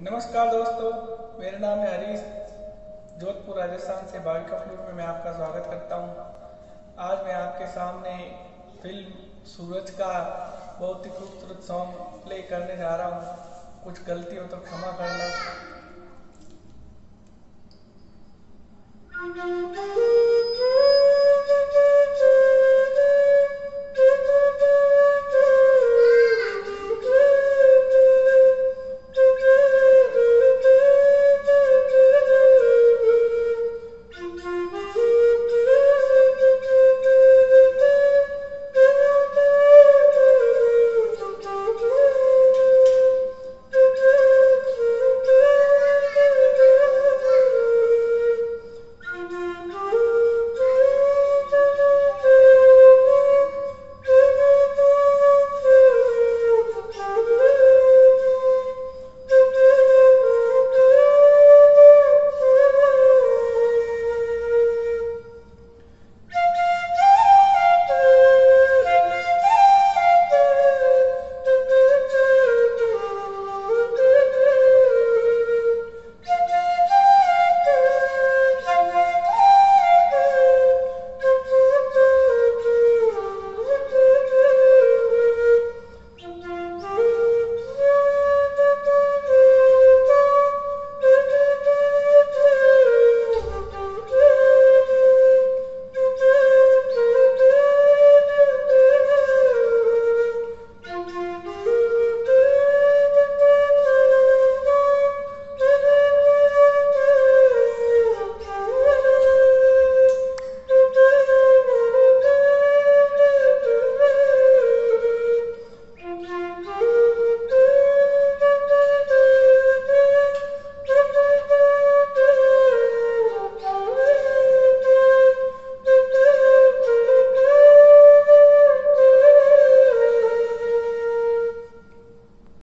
नमस्कार दोस्तों, मेरा नाम है हरीश, जोधपुर, राजस्थान से भाविका फ़िल्म में मैं आपका स्वागत करता हूँ। आज मैं आपके सामने फ़िल्म सूरज का बहुत ही खूबसूरत सॉन्ग प्ले करने जा रहा हूँ। कुछ गलती हो तो क्षमा करना